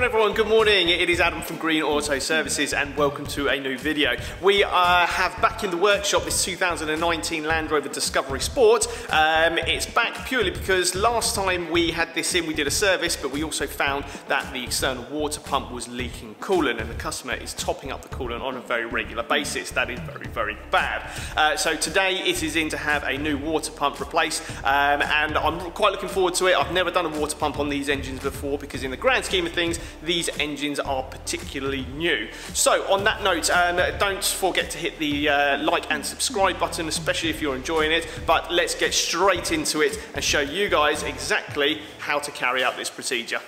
on everyone? Good morning. It is Adam from Green Auto Services and welcome to a new video. We uh, have back in the workshop this 2019 Land Rover Discovery Sport. Um, it's back purely because last time we had this in we did a service but we also found that the external water pump was leaking coolant and the customer is topping up the coolant on a very regular basis. That is very very bad. Uh, so today it is in to have a new water pump replaced um, and I'm quite looking forward to it. I've never done a water pump on these engines before because in the grand scheme of things, these engines are particularly new. So on that note, um, don't forget to hit the uh, like and subscribe button, especially if you're enjoying it. But let's get straight into it and show you guys exactly how to carry out this procedure.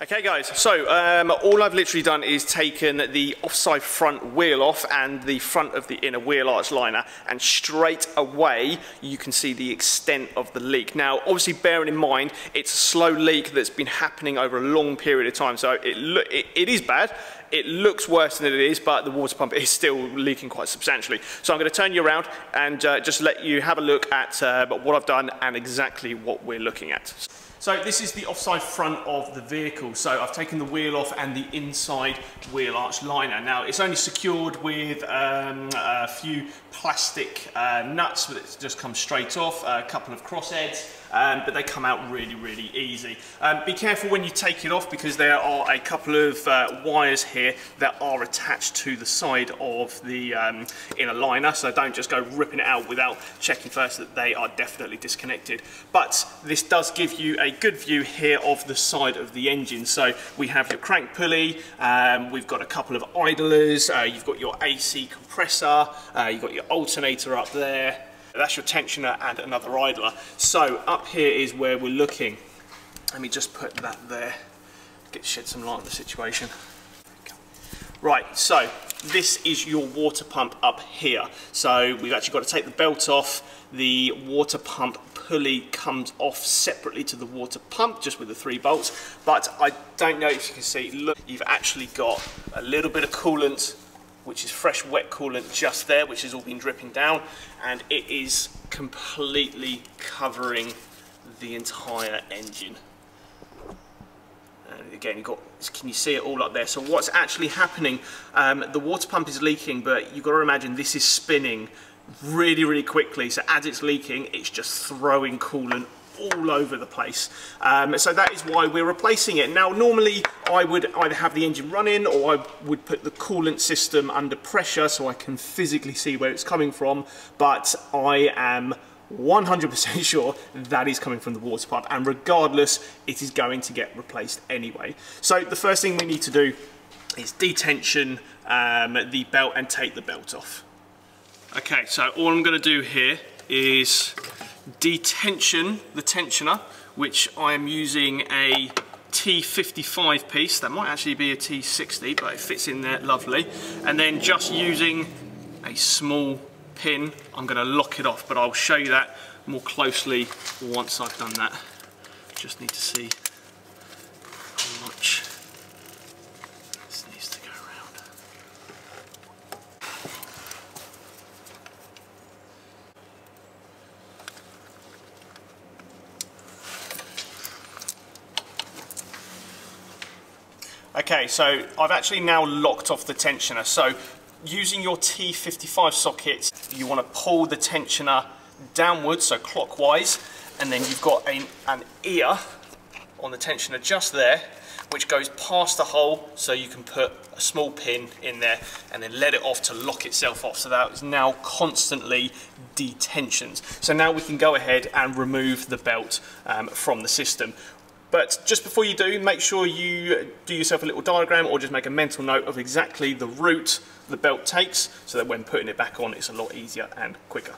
Okay guys, so um, all I've literally done is taken the offside front wheel off and the front of the inner wheel arch liner and straight away you can see the extent of the leak. Now obviously bearing in mind it's a slow leak that's been happening over a long period of time so it, it, it is bad, it looks worse than it is but the water pump is still leaking quite substantially. So I'm going to turn you around and uh, just let you have a look at uh, what I've done and exactly what we're looking at. So this is the offside front of the vehicle. So I've taken the wheel off and the inside wheel arch liner. Now it's only secured with um, a few plastic uh, nuts that just come straight off, a couple of crossheads, um, but they come out really, really easy. Um, be careful when you take it off because there are a couple of uh, wires here that are attached to the side of the um, inner liner, so don't just go ripping it out without checking first that they are definitely disconnected. But this does give you a good view here of the side of the engine. So we have your crank pulley, um, we've got a couple of idlers, uh, you've got your AC compressor, uh, you've got your alternator up there, that's your tensioner and another idler. So up here is where we're looking. Let me just put that there, get shed some light on the situation. Right, so this is your water pump up here. So we've actually got to take the belt off. The water pump pulley comes off separately to the water pump, just with the three bolts. But I don't know if you can see, look, you've actually got a little bit of coolant which is fresh wet coolant just there, which has all been dripping down, and it is completely covering the entire engine. And again, you've got, can you see it all up there? So what's actually happening, um, the water pump is leaking, but you've got to imagine this is spinning really, really quickly. So as it's leaking, it's just throwing coolant all over the place. Um, so that is why we're replacing it. Now normally I would either have the engine running or I would put the coolant system under pressure so I can physically see where it's coming from, but I am 100% sure that is coming from the water pump and regardless it is going to get replaced anyway. So the first thing we need to do is detension um, the belt and take the belt off. Okay, so all I'm going to do here is detension the tensioner, which I am using a T55 piece. That might actually be a T60, but it fits in there lovely. And then just using a small pin, I'm going to lock it off, but I'll show you that more closely once I've done that. Just need to see how much Okay, so I've actually now locked off the tensioner. So using your T55 socket, you want to pull the tensioner downwards, so clockwise, and then you've got an ear on the tensioner just there, which goes past the hole, so you can put a small pin in there and then let it off to lock itself off. So that is now constantly detensioned. So now we can go ahead and remove the belt um, from the system. But just before you do, make sure you do yourself a little diagram or just make a mental note of exactly the route the belt takes so that when putting it back on it's a lot easier and quicker.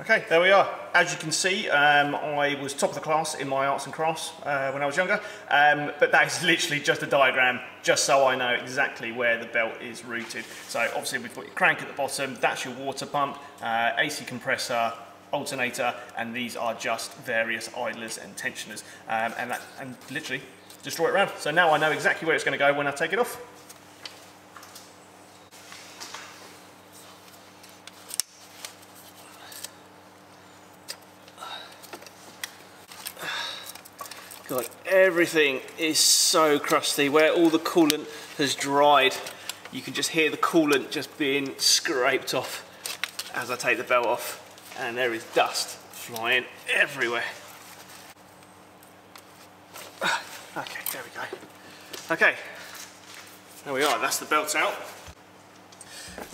Okay, there we are. As you can see, um, I was top of the class in my arts and crafts uh, when I was younger, um, but that is literally just a diagram, just so I know exactly where the belt is routed. So obviously we've got your crank at the bottom, that's your water pump, uh, AC compressor, alternator, and these are just various idlers and tensioners. Um, and, that, and literally just draw it around. So now I know exactly where it's going to go when I take it off. God, everything is so crusty. Where all the coolant has dried, you can just hear the coolant just being scraped off as I take the belt off. And there is dust flying everywhere. Okay, there we go. Okay, there we are, that's the belt out.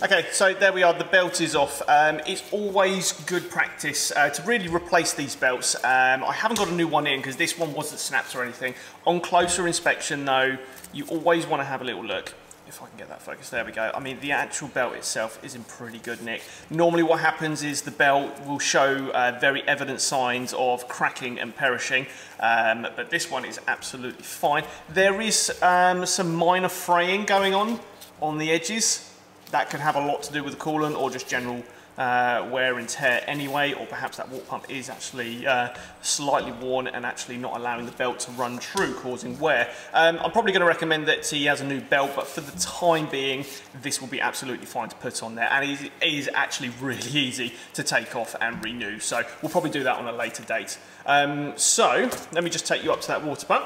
Okay, so there we are, the belt is off. Um, it's always good practice uh, to really replace these belts. Um, I haven't got a new one in because this one wasn't snapped or anything. On closer inspection though, you always want to have a little look. If I can get that focus, there we go. I mean, the actual belt itself is in pretty good nick. Normally what happens is the belt will show uh, very evident signs of cracking and perishing, um, but this one is absolutely fine. There is um, some minor fraying going on on the edges, that could have a lot to do with the coolant or just general uh, wear and tear anyway, or perhaps that water pump is actually uh, slightly worn and actually not allowing the belt to run true, causing wear. Um, I'm probably going to recommend that he has a new belt, but for the time being, this will be absolutely fine to put on there, and it is actually really easy to take off and renew, so we'll probably do that on a later date. Um, so, let me just take you up to that water pump.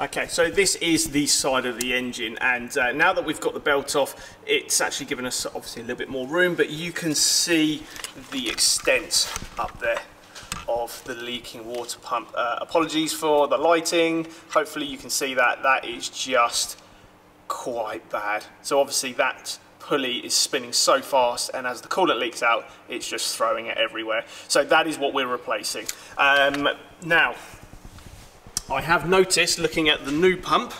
Okay, so this is the side of the engine and uh, now that we've got the belt off, it's actually given us obviously a little bit more room, but you can see the extent up there of the leaking water pump. Uh, apologies for the lighting, hopefully you can see that. That is just quite bad. So obviously that pulley is spinning so fast and as the coolant leaks out, it's just throwing it everywhere. So that is what we're replacing. Um, now, I have noticed looking at the new pump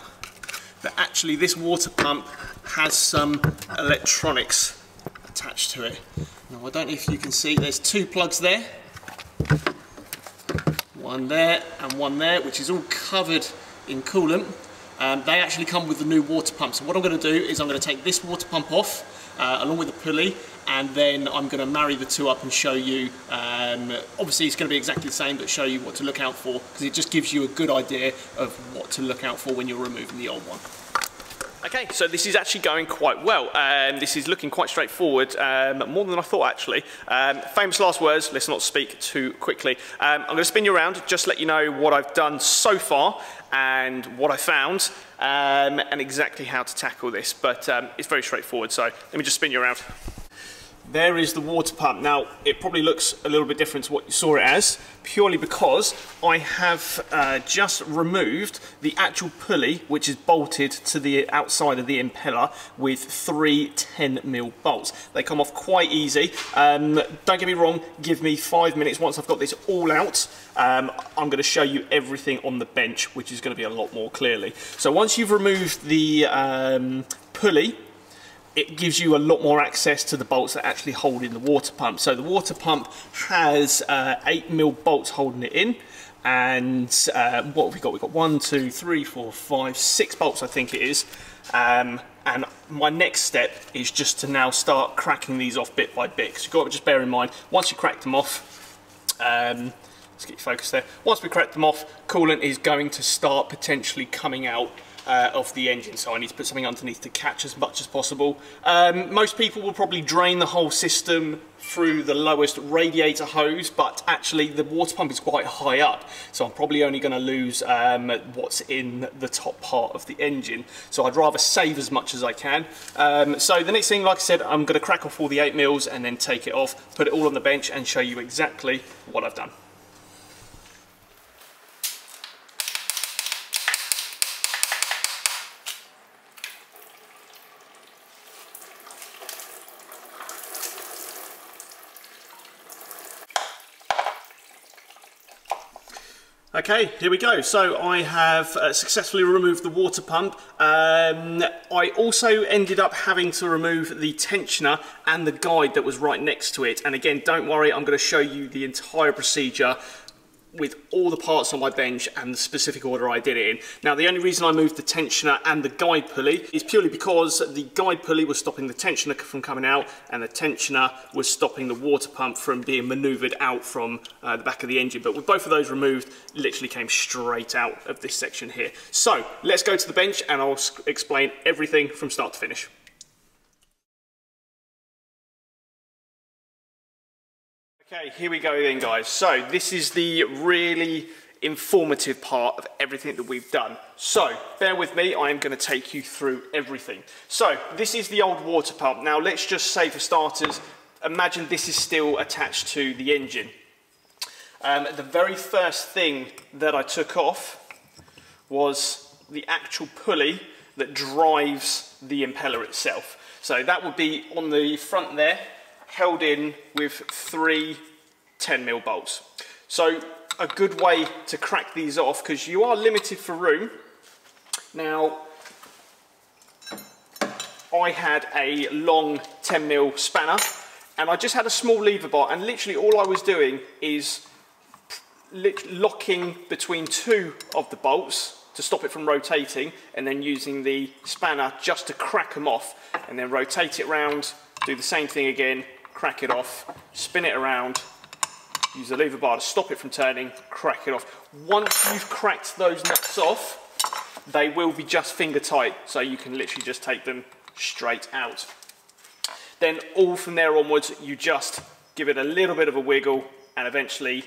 that actually this water pump has some electronics attached to it. Now I don't know if you can see, there's two plugs there. One there and one there, which is all covered in coolant. Um, they actually come with the new water pump. So what I'm going to do is I'm going to take this water pump off uh, along with the pulley and then I'm going to marry the two up and show you, um, obviously it's going to be exactly the same, but show you what to look out for, because it just gives you a good idea of what to look out for when you're removing the old one. Okay, so this is actually going quite well. Um, this is looking quite straightforward, um, more than I thought actually. Um, famous last words, let's not speak too quickly. Um, I'm going to spin you around, just let you know what I've done so far and what I found um, and exactly how to tackle this. But um, it's very straightforward, so let me just spin you around. There is the water pump. Now, it probably looks a little bit different to what you saw it as, purely because I have uh, just removed the actual pulley, which is bolted to the outside of the impeller with three 10mm bolts. They come off quite easy. Um, don't get me wrong, give me five minutes once I've got this all out. Um, I'm going to show you everything on the bench, which is going to be a lot more clearly. So once you've removed the um, pulley, it gives you a lot more access to the bolts that actually hold in the water pump. So the water pump has uh, 8 mil bolts holding it in and uh, what have we got? We've got one, two, three, four, five, six bolts I think it is. Um, and my next step is just to now start cracking these off bit by bit. Because you've got to just bear in mind, once you crack them off, um, let's get your focus there. Once we crack them off, coolant is going to start potentially coming out uh, of the engine, so I need to put something underneath to catch as much as possible. Um, most people will probably drain the whole system through the lowest radiator hose, but actually the water pump is quite high up, so I'm probably only going to lose um, what's in the top part of the engine. So I'd rather save as much as I can. Um, so the next thing, like I said, I'm going to crack off all the 8 mils and then take it off, put it all on the bench and show you exactly what I've done. Okay, here we go. So I have uh, successfully removed the water pump. Um, I also ended up having to remove the tensioner and the guide that was right next to it. And again, don't worry, I'm going to show you the entire procedure with all the parts on my bench and the specific order I did it in. Now the only reason I moved the tensioner and the guide pulley is purely because the guide pulley was stopping the tensioner from coming out and the tensioner was stopping the water pump from being manoeuvred out from uh, the back of the engine. But with both of those removed, literally came straight out of this section here. So let's go to the bench and I'll explain everything from start to finish. Okay, here we go then guys. So this is the really informative part of everything that we've done. So, bear with me, I am going to take you through everything. So, this is the old water pump. Now, let's just say for starters, imagine this is still attached to the engine. Um, the very first thing that I took off was the actual pulley that drives the impeller itself. So that would be on the front there, held in with three 10mm bolts. So a good way to crack these off, because you are limited for room. Now, I had a long 10mm spanner, and I just had a small lever bar, and literally all I was doing is locking between two of the bolts to stop it from rotating and then using the spanner just to crack them off and then rotate it around, do the same thing again, crack it off, spin it around, use the lever bar to stop it from turning, crack it off. Once you've cracked those nuts off, they will be just finger tight, so you can literally just take them straight out. Then all from there onwards, you just give it a little bit of a wiggle and eventually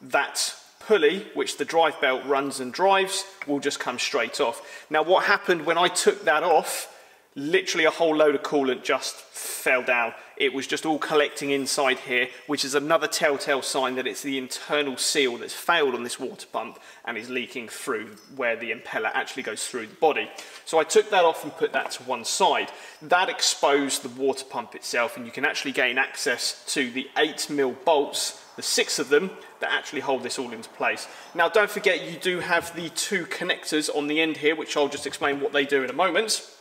that pulley, which the drive belt runs and drives, will just come straight off. Now what happened when I took that off, literally a whole load of coolant just fell down. It was just all collecting inside here, which is another telltale sign that it's the internal seal that's failed on this water pump and is leaking through where the impeller actually goes through the body. So I took that off and put that to one side. That exposed the water pump itself and you can actually gain access to the 8mm bolts the six of them that actually hold this all into place. Now don't forget you do have the two connectors on the end here, which I'll just explain what they do in a moment.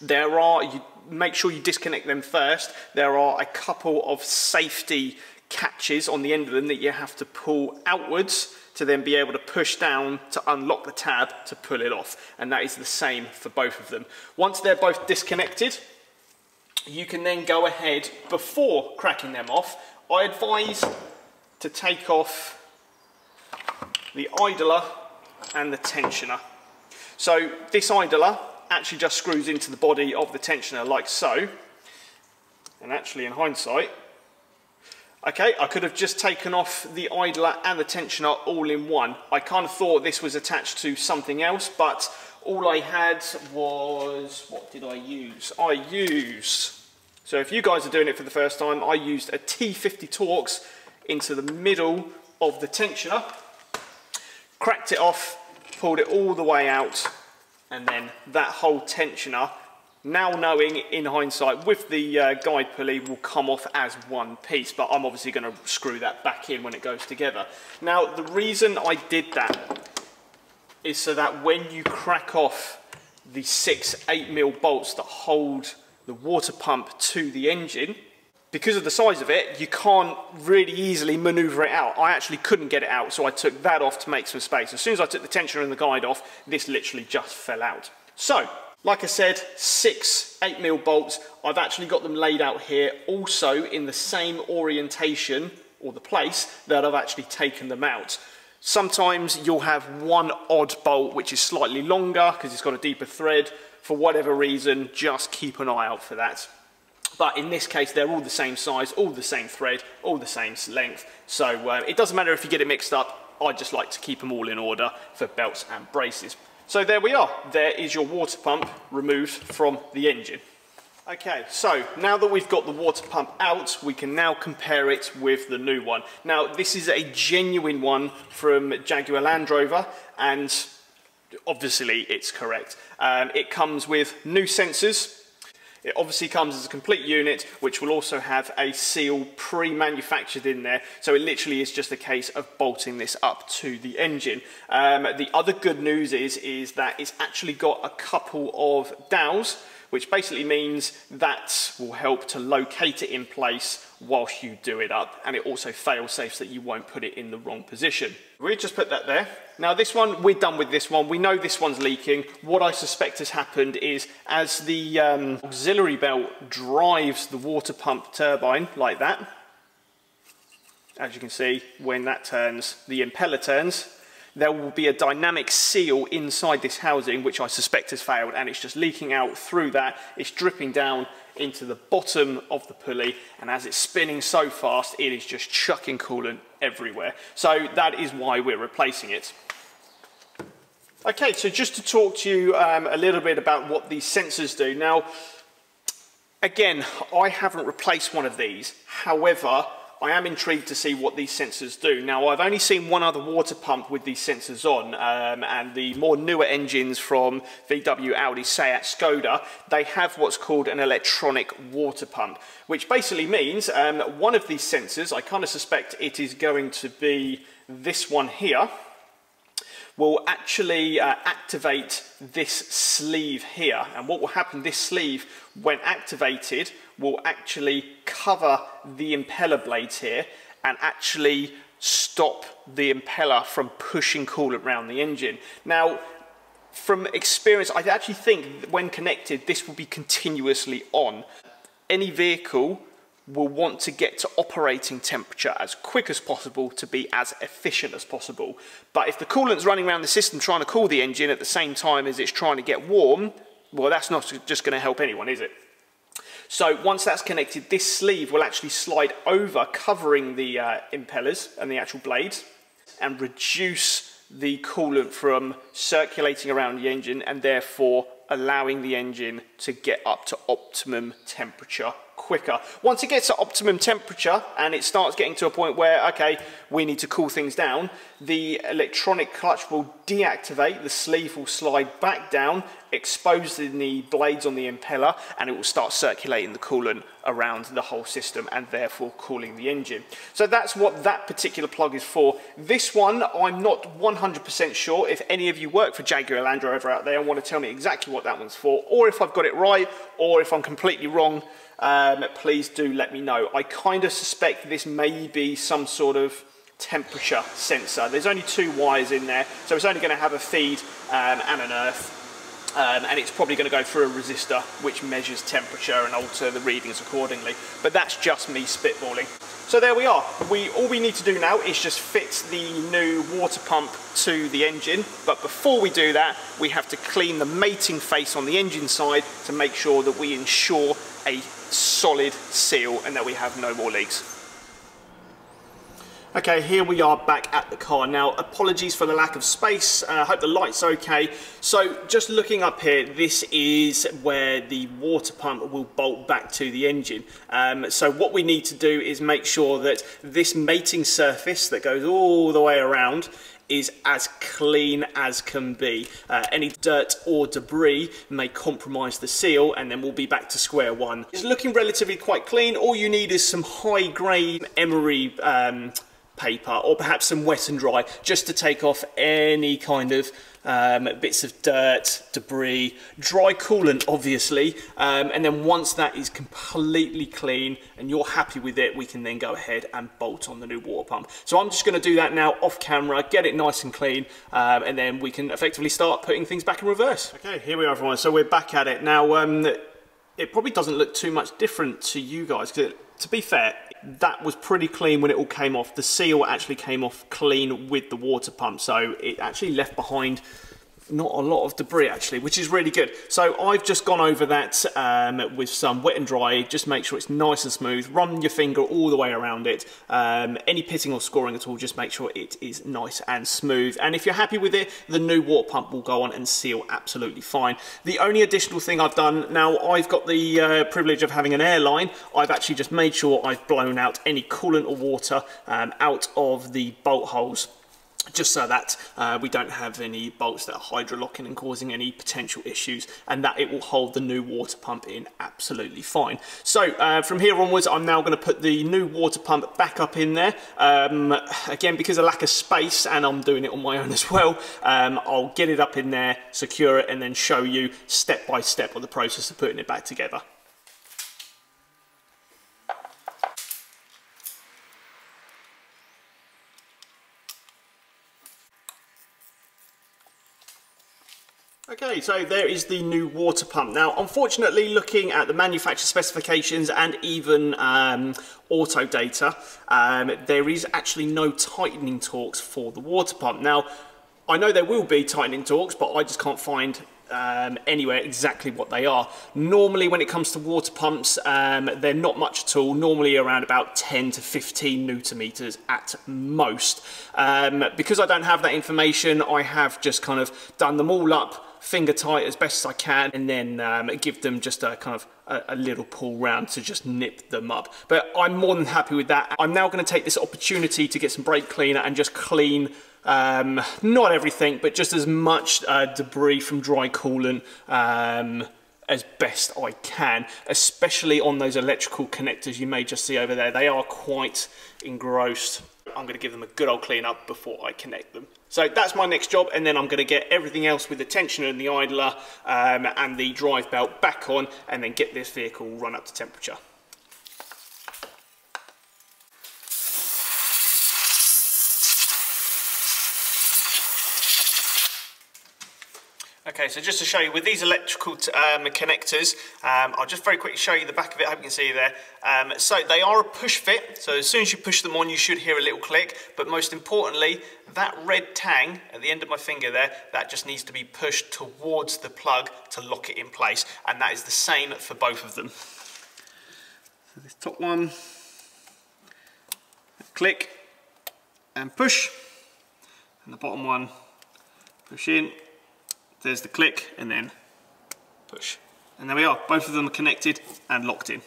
There are, you make sure you disconnect them first, there are a couple of safety catches on the end of them that you have to pull outwards to then be able to push down to unlock the tab to pull it off. And that is the same for both of them. Once they're both disconnected, you can then go ahead before cracking them off. I advise to take off the idler and the tensioner. So this idler actually just screws into the body of the tensioner like so. And actually in hindsight, okay, I could have just taken off the idler and the tensioner all in one. I kind of thought this was attached to something else, but all I had was, what did I use? I used, so if you guys are doing it for the first time, I used a T50 Torx into the middle of the tensioner, cracked it off, pulled it all the way out, and then that whole tensioner, now knowing in hindsight with the uh, guide pulley will come off as one piece, but I'm obviously going to screw that back in when it goes together. Now the reason I did that is so that when you crack off the six 8mm bolts that hold the water pump to the engine, because of the size of it, you can't really easily maneuver it out. I actually couldn't get it out, so I took that off to make some space. As soon as I took the tensioner and the guide off, this literally just fell out. So, like I said, six 8mm bolts. I've actually got them laid out here, also in the same orientation, or the place, that I've actually taken them out. Sometimes you'll have one odd bolt which is slightly longer because it's got a deeper thread. For whatever reason, just keep an eye out for that. But in this case, they're all the same size, all the same thread, all the same length. So uh, it doesn't matter if you get it mixed up. I just like to keep them all in order for belts and braces. So there we are. There is your water pump removed from the engine. Okay, so now that we've got the water pump out, we can now compare it with the new one. Now, this is a genuine one from Jaguar Land Rover, and obviously it's correct. Um, it comes with new sensors, it obviously comes as a complete unit, which will also have a seal pre-manufactured in there. So it literally is just a case of bolting this up to the engine. Um, the other good news is, is that it's actually got a couple of dowels, which basically means that will help to locate it in place whilst you do it up. And it also fail safe so that you won't put it in the wrong position. We just put that there. Now this one, we're done with this one. We know this one's leaking. What I suspect has happened is as the um, auxiliary belt drives the water pump turbine like that, as you can see, when that turns, the impeller turns, there will be a dynamic seal inside this housing, which I suspect has failed, and it's just leaking out through that. It's dripping down into the bottom of the pulley, and as it's spinning so fast, it is just chucking coolant everywhere. So that is why we're replacing it. Okay, so just to talk to you um, a little bit about what these sensors do. Now, again, I haven't replaced one of these. However, I am intrigued to see what these sensors do. Now, I've only seen one other water pump with these sensors on, um, and the more newer engines from VW, Audi, Seat, Skoda, they have what's called an electronic water pump, which basically means um, one of these sensors, I kind of suspect it is going to be this one here, will actually uh, activate this sleeve here. And what will happen, this sleeve, when activated, will actually cover the impeller blades here and actually stop the impeller from pushing coolant around the engine. Now, from experience, I actually think when connected, this will be continuously on. Any vehicle will want to get to operating temperature as quick as possible to be as efficient as possible. But if the coolant's running around the system trying to cool the engine at the same time as it's trying to get warm, well, that's not just going to help anyone, is it? So once that's connected, this sleeve will actually slide over, covering the uh, impellers and the actual blades, and reduce the coolant from circulating around the engine and therefore allowing the engine to get up to optimum temperature quicker. Once it gets to optimum temperature and it starts getting to a point where, okay, we need to cool things down, the electronic clutch will deactivate, the sleeve will slide back down, exposing the blades on the impeller, and it will start circulating the coolant around the whole system and therefore cooling the engine. So that's what that particular plug is for. This one, I'm not 100% sure if any of you work for Jaguar Land Rover out there and want to tell me exactly what that one's for, or if I've got it right, or if I'm completely wrong, um, please do let me know. I kind of suspect this may be some sort of temperature sensor. There's only two wires in there, so it's only going to have a feed um, and an earth. Um, and it's probably going to go through a resistor which measures temperature and alter the readings accordingly. But that's just me spitballing. So there we are. We All we need to do now is just fit the new water pump to the engine. But before we do that, we have to clean the mating face on the engine side to make sure that we ensure a solid seal and that we have no more leaks. Okay, here we are back at the car. Now, apologies for the lack of space. I uh, hope the light's okay. So, just looking up here, this is where the water pump will bolt back to the engine. Um, so what we need to do is make sure that this mating surface that goes all the way around is as clean as can be. Uh, any dirt or debris may compromise the seal and then we'll be back to square one. It's looking relatively quite clean. All you need is some high grade emery um, paper or perhaps some wet and dry just to take off any kind of um, bits of dirt, debris, dry coolant obviously um, and then once that is completely clean and you're happy with it we can then go ahead and bolt on the new water pump. So I'm just going to do that now off camera, get it nice and clean um, and then we can effectively start putting things back in reverse. Okay here we are everyone so we're back at it. Now um, it probably doesn't look too much different to you guys because to be fair that was pretty clean when it all came off. The seal actually came off clean with the water pump, so it actually left behind not a lot of debris actually, which is really good. So I've just gone over that um, with some wet and dry, just make sure it's nice and smooth. Run your finger all the way around it. Um, any pitting or scoring at all, just make sure it is nice and smooth. And if you're happy with it, the new water pump will go on and seal absolutely fine. The only additional thing I've done, now I've got the uh, privilege of having an airline, I've actually just made sure I've blown out any coolant or water um, out of the bolt holes just so that uh, we don't have any bolts that are hydrolocking and causing any potential issues and that it will hold the new water pump in absolutely fine. So uh, from here onwards I'm now going to put the new water pump back up in there. Um, again because of lack of space and I'm doing it on my own as well um, I'll get it up in there, secure it and then show you step by step of the process of putting it back together. Okay, so there is the new water pump. Now, unfortunately, looking at the manufacturer specifications and even um, auto data, um, there is actually no tightening torques for the water pump. Now, I know there will be tightening torques, but I just can't find um, anywhere exactly what they are. Normally when it comes to water pumps, um, they're not much at all, normally around about 10 to 15 newton meters at most. Um, because I don't have that information, I have just kind of done them all up finger tight as best as I can and then um, give them just a kind of a, a, little pull round to just nip them up. But I'm more than happy with that. I'm now going to take this opportunity to get some brake cleaner and just clean um, not everything, but just as much uh, debris from dry coolant um, as best I can, especially on those electrical connectors you may just see over there. They are quite engrossed. I'm going to give them a good old clean up before I connect them. So that's my next job and then I'm going to get everything else with the tensioner and the idler um, and the drive belt back on and then get this vehicle run up to temperature. Okay, so just to show you, with these electrical um, connectors, um, I'll just very quickly show you the back of it, I hope you can see there. Um, so they are a push fit, so as soon as you push them on, you should hear a little click, but most importantly, that red tang at the end of my finger there, that just needs to be pushed towards the plug to lock it in place, and that is the same for both of them. So this top one, click and push, and the bottom one, push in, there's the click and then push. And there we are, both of them are connected and locked in.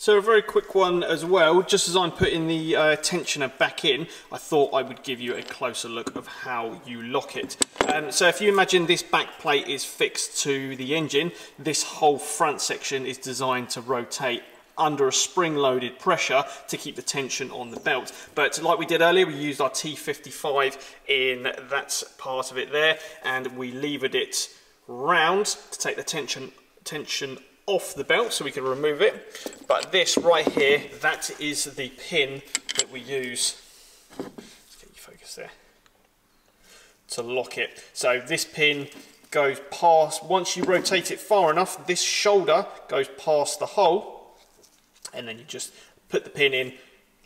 So a very quick one as well, just as I'm putting the uh, tensioner back in, I thought I would give you a closer look of how you lock it. Um, so if you imagine this back plate is fixed to the engine, this whole front section is designed to rotate under a spring-loaded pressure to keep the tension on the belt. But like we did earlier, we used our T55 in that part of it there, and we levered it round to take the tension tension off the belt so we can remove it. But this right here, that is the pin that we use. Let's get you focus there. To lock it. So this pin goes past, once you rotate it far enough, this shoulder goes past the hole and then you just put the pin in,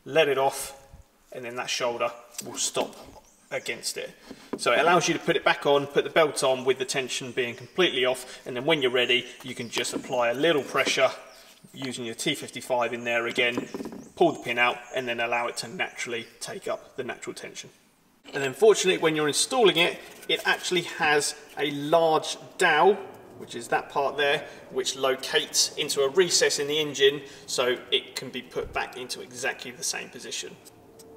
let it off, and then that shoulder will stop against it. So it allows you to put it back on, put the belt on with the tension being completely off, and then when you're ready, you can just apply a little pressure using your T55 in there again, pull the pin out, and then allow it to naturally take up the natural tension. And then fortunately, when you're installing it, it actually has a large dowel which is that part there, which locates into a recess in the engine so it can be put back into exactly the same position.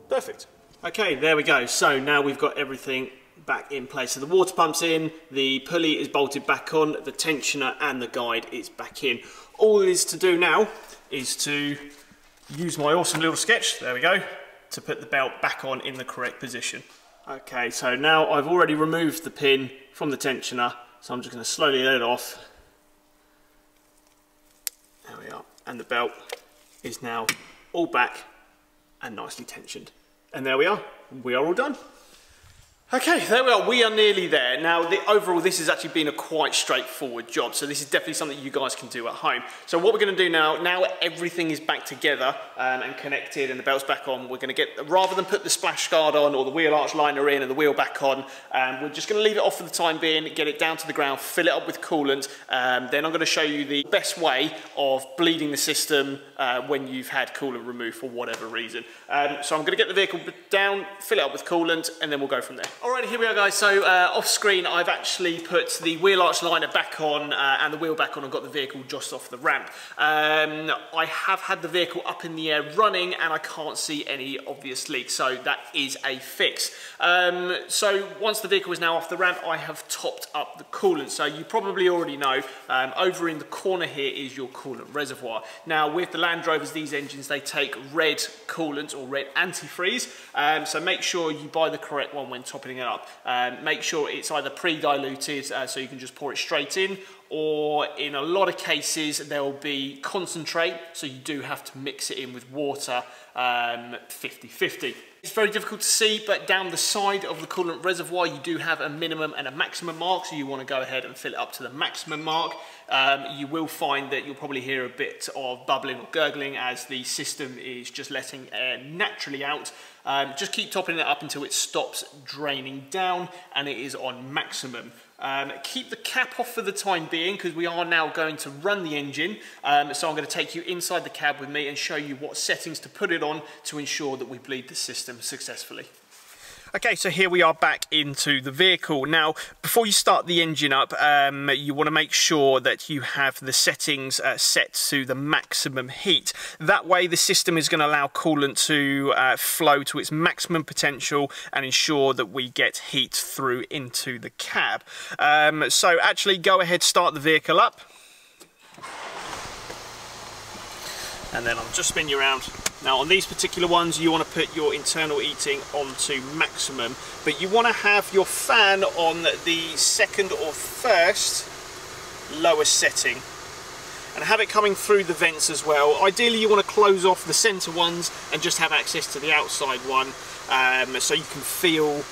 Perfect. Okay, there we go. So now we've got everything back in place. So the water pump's in, the pulley is bolted back on, the tensioner and the guide is back in. All it is to do now is to use my awesome little sketch, there we go, to put the belt back on in the correct position. Okay, so now I've already removed the pin from the tensioner so I'm just going to slowly let it off. There we are. And the belt is now all back and nicely tensioned. And there we are. We are all done. Okay, there we are. We are nearly there. Now, the, overall, this has actually been a quite straightforward job. So this is definitely something you guys can do at home. So what we're going to do now, now everything is back together um, and connected and the belt's back on, we're going to get, rather than put the splash guard on or the wheel arch liner in and the wheel back on, um, we're just going to leave it off for the time being, get it down to the ground, fill it up with coolant. Um, then I'm going to show you the best way of bleeding the system uh, when you've had coolant removed for whatever reason. Um, so I'm going to get the vehicle down, fill it up with coolant, and then we'll go from there. Alright, here we are guys. So uh, off screen I've actually put the wheel arch liner back on uh, and the wheel back on and got the vehicle just off the ramp. Um, I have had the vehicle up in the air running and I can't see any obvious leaks, so that is a fix. Um, so once the vehicle is now off the ramp, I have topped up the coolant. So you probably already know, um, over in the corner here is your coolant reservoir. Now with the Land Rovers, these engines, they take red coolant or red antifreeze. Um, so make sure you buy the correct one when topping it up. Um, make sure it's either pre-diluted uh, so you can just pour it straight in or in a lot of cases there will be concentrate, so you do have to mix it in with water 50-50. Um, it's very difficult to see, but down the side of the coolant reservoir, you do have a minimum and a maximum mark, so you want to go ahead and fill it up to the maximum mark. Um, you will find that you'll probably hear a bit of bubbling or gurgling as the system is just letting air naturally out. Um, just keep topping it up until it stops draining down and it is on maximum. Um, keep the cap off for the time being because we are now going to run the engine. Um, so I'm going to take you inside the cab with me and show you what settings to put it on to ensure that we bleed the system successfully. Okay, so here we are back into the vehicle. Now, before you start the engine up, um, you want to make sure that you have the settings uh, set to the maximum heat. That way, the system is going to allow coolant to uh, flow to its maximum potential and ensure that we get heat through into the cab. Um, so actually, go ahead, start the vehicle up. And then I'll just spin you around now on these particular ones you want to put your internal heating onto maximum but you want to have your fan on the second or first lowest setting and have it coming through the vents as well. Ideally you want to close off the centre ones and just have access to the outside one um, so you can feel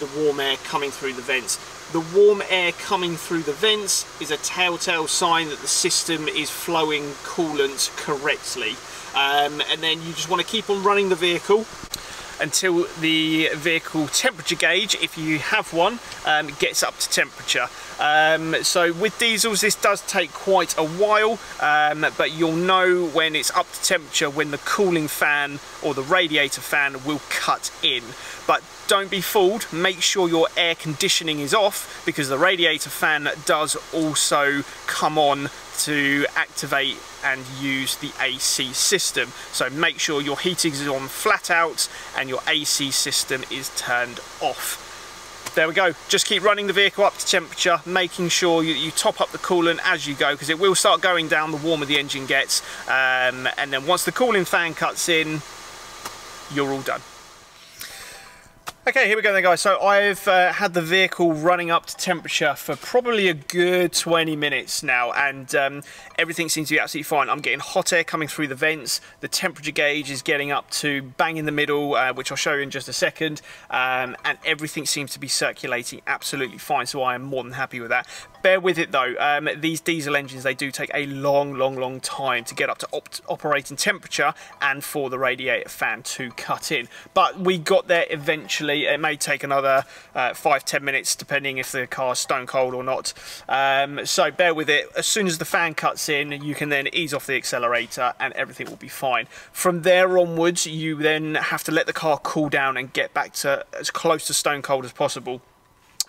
the warm air coming through the vents. The warm air coming through the vents is a telltale sign that the system is flowing coolant correctly um, and then you just want to keep on running the vehicle until the vehicle temperature gauge, if you have one, um, gets up to temperature. Um, so with diesels this does take quite a while um, but you'll know when it's up to temperature when the cooling fan or the radiator fan will cut in. But don't be fooled, make sure your air conditioning is off because the radiator fan does also come on to activate and use the AC system. So make sure your heating is on flat out and your AC system is turned off. There we go, just keep running the vehicle up to temperature, making sure you, you top up the coolant as you go because it will start going down the warmer the engine gets um, and then once the cooling fan cuts in, you're all done. Okay, here we go then guys. So I've uh, had the vehicle running up to temperature for probably a good 20 minutes now and um, everything seems to be absolutely fine. I'm getting hot air coming through the vents, the temperature gauge is getting up to bang in the middle, uh, which I'll show you in just a second, um, and everything seems to be circulating absolutely fine, so I am more than happy with that. Bear with it though, um, these diesel engines, they do take a long, long, long time to get up to op operating temperature and for the radiator fan to cut in. But we got there eventually. It may take another uh, five, ten minutes depending if the car's stone cold or not. Um, so bear with it. As soon as the fan cuts in, you can then ease off the accelerator and everything will be fine. From there onwards, you then have to let the car cool down and get back to as close to stone cold as possible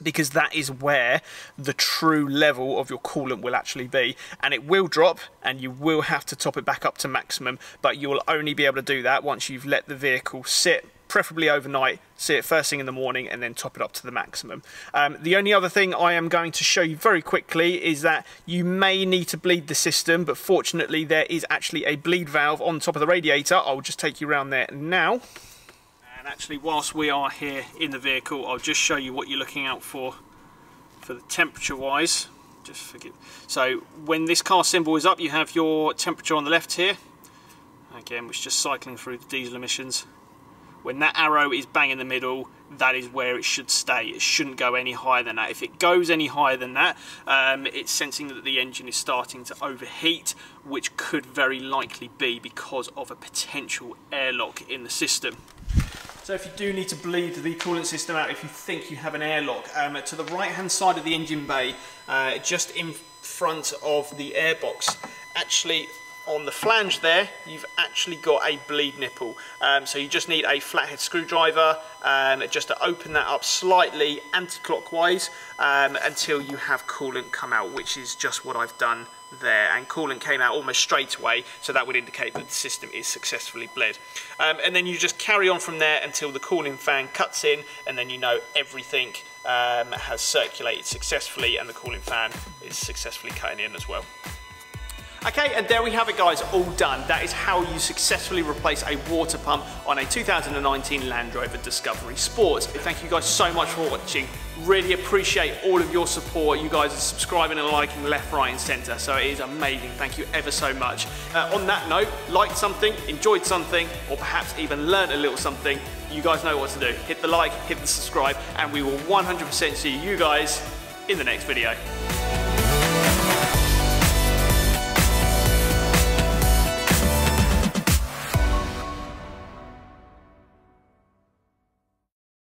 because that is where the true level of your coolant will actually be and it will drop and you will have to top it back up to maximum but you'll only be able to do that once you've let the vehicle sit preferably overnight, see it first thing in the morning and then top it up to the maximum. Um, the only other thing I am going to show you very quickly is that you may need to bleed the system, but fortunately there is actually a bleed valve on top of the radiator. I'll just take you around there now. And actually whilst we are here in the vehicle, I'll just show you what you're looking out for for the temperature wise. Just forget. So when this car symbol is up, you have your temperature on the left here. Again, which just cycling through the diesel emissions. When that arrow is bang in the middle, that is where it should stay. It shouldn't go any higher than that. If it goes any higher than that, um, it's sensing that the engine is starting to overheat, which could very likely be because of a potential airlock in the system. So if you do need to bleed the coolant system out, if you think you have an airlock, um, to the right hand side of the engine bay, uh, just in front of the airbox, actually on the flange there, you've actually got a bleed nipple. Um, so you just need a flathead screwdriver um, just to open that up slightly anti-clockwise um, until you have coolant come out, which is just what I've done there. And coolant came out almost straight away so that would indicate that the system is successfully bled. Um, and then you just carry on from there until the cooling fan cuts in and then you know everything um, has circulated successfully and the cooling fan is successfully cutting in as well Okay, and there we have it guys, all done. That is how you successfully replace a water pump on a 2019 Land Rover Discovery Sport. Thank you guys so much for watching. Really appreciate all of your support. You guys are subscribing and liking left, right and centre, so it is amazing. Thank you ever so much. Uh, on that note, liked something, enjoyed something, or perhaps even learned a little something, you guys know what to do. Hit the like, hit the subscribe, and we will 100% see you guys in the next video.